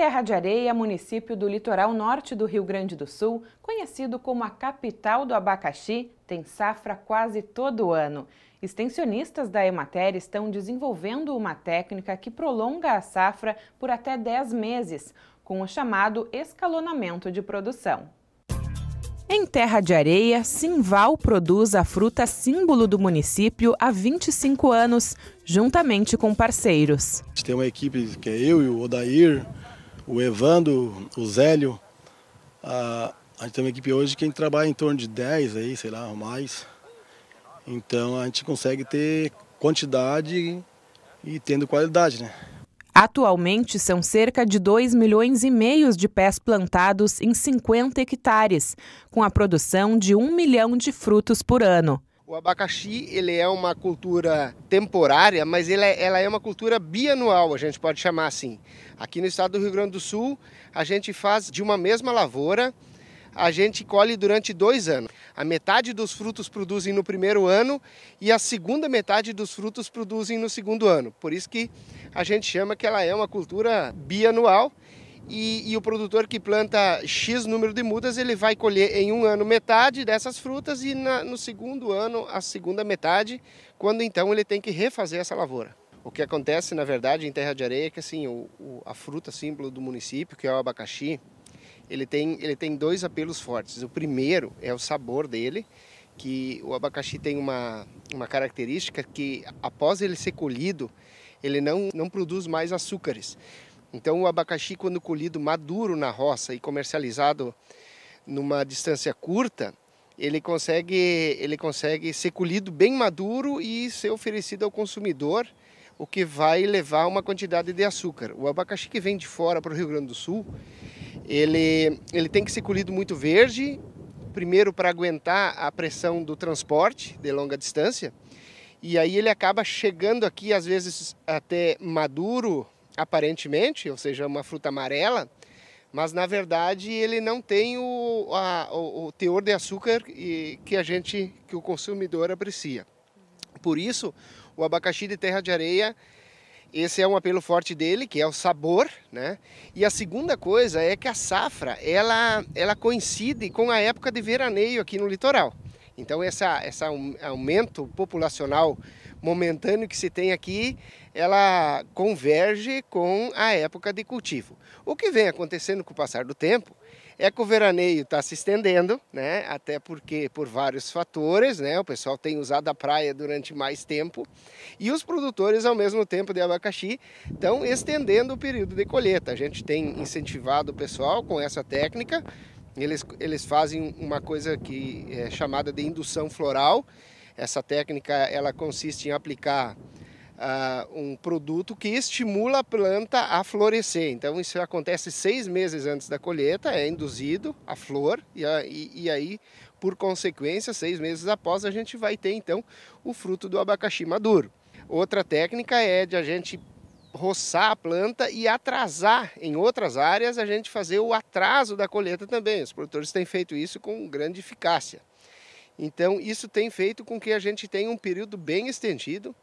Terra de Areia, município do litoral norte do Rio Grande do Sul, conhecido como a capital do abacaxi, tem safra quase todo ano. Extensionistas da Emater estão desenvolvendo uma técnica que prolonga a safra por até 10 meses, com o chamado escalonamento de produção. Em Terra de Areia, Simval produz a fruta símbolo do município há 25 anos, juntamente com parceiros. A gente tem uma equipe que é eu e o Odair, o Evando, o Zélio. A, a gente tem uma equipe hoje que a gente trabalha em torno de 10 aí, sei lá, mais. Então a gente consegue ter quantidade e tendo qualidade, né? Atualmente são cerca de 2 milhões e meio de pés plantados em 50 hectares, com a produção de 1 milhão de frutos por ano. O abacaxi ele é uma cultura temporária, mas é, ela é uma cultura bianual, a gente pode chamar assim. Aqui no estado do Rio Grande do Sul, a gente faz de uma mesma lavoura a gente colhe durante dois anos. A metade dos frutos produzem no primeiro ano e a segunda metade dos frutos produzem no segundo ano. Por isso que a gente chama que ela é uma cultura bianual e, e, o produtor que planta X número de mudas, ele vai colher em um ano metade dessas frutas e na, no segundo ano a segunda metade, quando então ele tem que refazer essa lavoura. O que acontece, na verdade, em Terra de Areia é que assim, o, o, a fruta símbolo do município, que é o abacaxi, ele tem, ele tem dois apelos fortes. O primeiro é o sabor dele, que o abacaxi tem uma, uma característica que após ele ser colhido, ele não, não produz mais açúcares. Então o abacaxi, quando colhido maduro na roça e comercializado numa distância curta, ele consegue, ele consegue ser colhido bem maduro e ser oferecido ao consumidor, o que vai levar uma quantidade de açúcar. O abacaxi que vem de fora para o Rio Grande do Sul, ele, ele tem que ser colhido muito verde, primeiro para aguentar a pressão do transporte de longa distância, e aí ele acaba chegando aqui às vezes até maduro aparentemente, ou seja, uma fruta amarela, mas na verdade ele não tem o, a, o, o teor de açúcar que a gente, que o consumidor aprecia. Por isso, o abacaxi de terra de areia esse é um apelo forte dele, que é o sabor, né? E a segunda coisa é que a safra, ela, ela coincide com a época de veraneio aqui no litoral. Então essa, esse aumento populacional momentâneo que se tem aqui, ela converge com a época de cultivo. O que vem acontecendo com o passar do tempo é que o veraneio está se estendendo, né? Até porque por vários fatores, né? O pessoal tem usado a praia durante mais tempo e os produtores, ao mesmo tempo de abacaxi, estão estendendo o período de colheita. A gente tem incentivado o pessoal com essa técnica. Eles, eles fazem uma coisa que é chamada de indução floral. Essa técnica ela consiste em aplicar uh, um produto que estimula a planta a florescer. Então isso acontece seis meses antes da colheita, é induzido a flor e, a, e, e aí, por consequência, seis meses após a gente vai ter então o fruto do abacaxi maduro. Outra técnica é de a gente roçar a planta e atrasar em outras áreas a gente fazer o atraso da colheita também. Os produtores têm feito isso com grande eficácia. Então isso tem feito com que a gente tenha um período bem estendido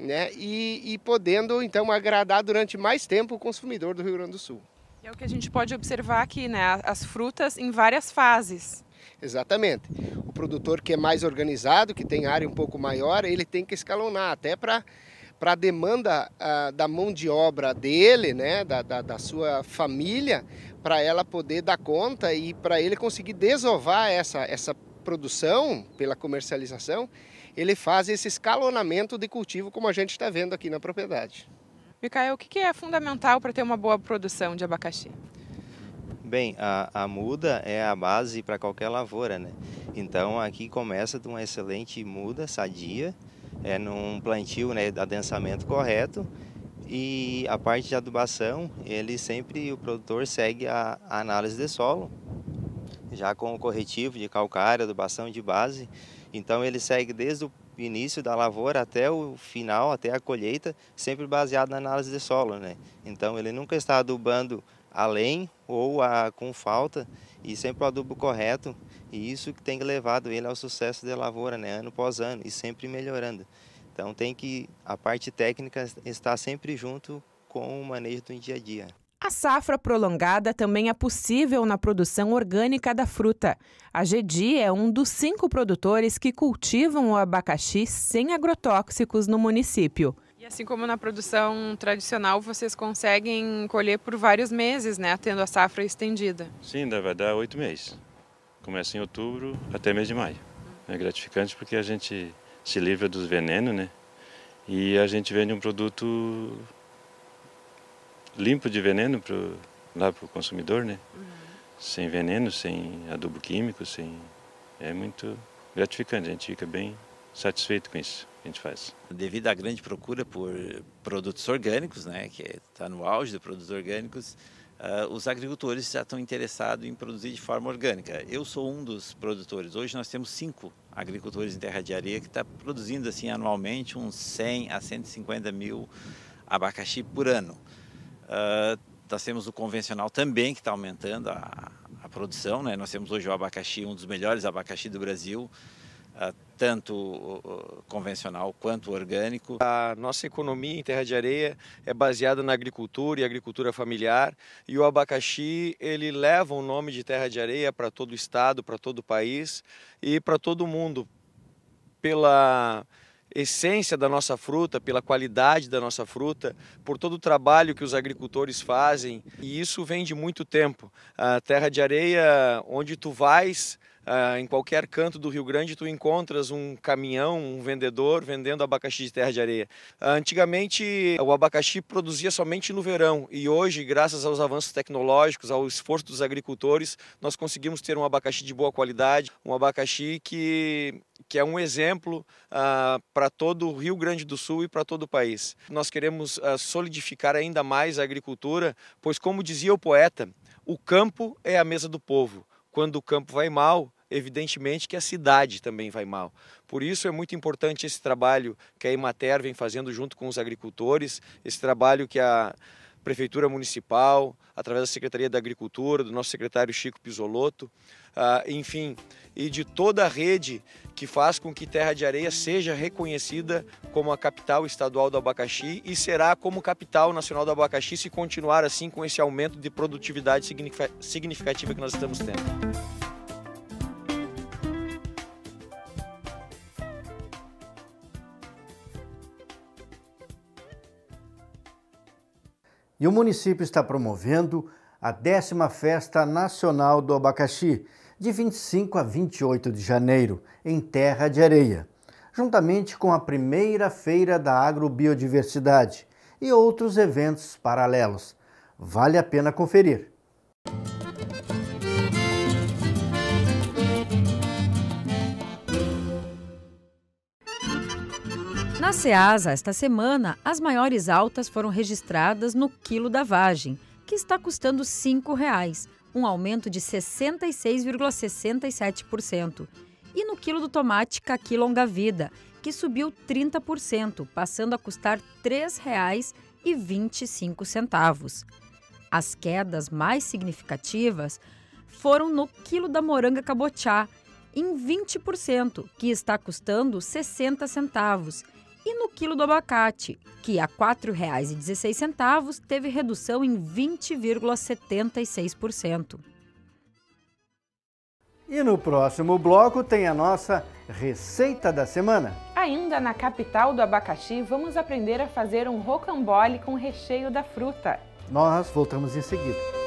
né? E, e podendo então agradar durante mais tempo o consumidor do Rio Grande do Sul. É o que a gente pode observar aqui, né? As frutas em várias fases. Exatamente. O produtor que é mais organizado, que tem área um pouco maior, ele tem que escalonar até para para a demanda uh, da mão de obra dele, né, da, da, da sua família, para ela poder dar conta e para ele conseguir desovar essa, essa produção pela comercialização ele faz esse escalonamento de cultivo como a gente está vendo aqui na propriedade. Micael, o que é fundamental para ter uma boa produção de abacaxi? Bem, a, a muda é a base para qualquer lavoura, né? Então aqui começa de uma excelente muda, sadia, é num plantio, né, adensamento correto e a parte de adubação, ele sempre, o produtor segue a, a análise de solo, já com o corretivo de calcário, adubação de base, então ele segue desde o início da lavoura até o final, até a colheita, sempre baseado na análise de solo, né? Então ele nunca está adubando além ou a, com falta e sempre o adubo correto e isso que tem levado ele ao sucesso da lavoura, né? Ano após ano e sempre melhorando. Então tem que a parte técnica estar sempre junto com o manejo do dia a dia. A safra prolongada também é possível na produção orgânica da fruta. A GEDI é um dos cinco produtores que cultivam o abacaxi sem agrotóxicos no município. E assim como na produção tradicional, vocês conseguem colher por vários meses, né, tendo a safra estendida? Sim, vai dar oito meses. Começa em outubro até mês de maio. É gratificante porque a gente se livra dos venenos, né? E a gente vende um produto limpo de veneno pro, lá para o consumidor, né? Uhum. Sem veneno, sem adubo químico, sem... É muito gratificante, a gente fica bem satisfeito com isso que a gente faz. Devido à grande procura por produtos orgânicos, né, que está no auge de produtos orgânicos, uh, os agricultores já estão interessados em produzir de forma orgânica. Eu sou um dos produtores. Hoje nós temos cinco agricultores em terra de areia que está produzindo assim anualmente uns 100 a 150 mil abacaxi por ano. Uh, nós temos o convencional também que está aumentando a, a produção. Né? Nós temos hoje o abacaxi, um dos melhores abacaxi do Brasil, uh, tanto convencional quanto orgânico. A nossa economia em terra de areia é baseada na agricultura e agricultura familiar. E o abacaxi ele leva o nome de terra de areia para todo o estado, para todo o país e para todo o mundo pela essência da nossa fruta, pela qualidade da nossa fruta, por todo o trabalho que os agricultores fazem. E isso vem de muito tempo. A terra de areia, onde tu vais, em qualquer canto do Rio Grande tu encontras um caminhão, um vendedor vendendo abacaxi de terra de areia. Antigamente o abacaxi produzia somente no verão e hoje, graças aos avanços tecnológicos, ao esforço dos agricultores, nós conseguimos ter um abacaxi de boa qualidade, um abacaxi que que é um exemplo uh, para todo o Rio Grande do Sul e para todo o país. Nós queremos uh, solidificar ainda mais a agricultura, pois, como dizia o poeta, o campo é a mesa do povo. Quando o campo vai mal, evidentemente que a cidade também vai mal. Por isso é muito importante esse trabalho que a Emater vem fazendo junto com os agricultores, esse trabalho que a Prefeitura Municipal, através da Secretaria da Agricultura, do nosso secretário Chico Pisolotto, uh, enfim, e de toda a rede que faz com que Terra de Areia seja reconhecida como a capital estadual do abacaxi e será como capital nacional do abacaxi se continuar assim com esse aumento de produtividade significativa que nós estamos tendo. E o município está promovendo a décima Festa Nacional do Abacaxi, de 25 a 28 de janeiro, em Terra de Areia, juntamente com a primeira Feira da Agrobiodiversidade e outros eventos paralelos. Vale a pena conferir. Na Ceasa, esta semana, as maiores altas foram registradas no quilo da vagem, que está custando R$ 5,00, um aumento de 66,67%. E no quilo do tomate caqui longa vida, que subiu 30%, passando a custar R$ 3,25. As quedas mais significativas foram no quilo da moranga cabotiá, em 20%, que está custando 60 centavos, e no quilo do abacate, que a R$ 4,16 teve redução em 20,76%. E no próximo bloco tem a nossa receita da semana. Ainda na capital do abacaxi, vamos aprender a fazer um rocambole com recheio da fruta. Nós voltamos em seguida.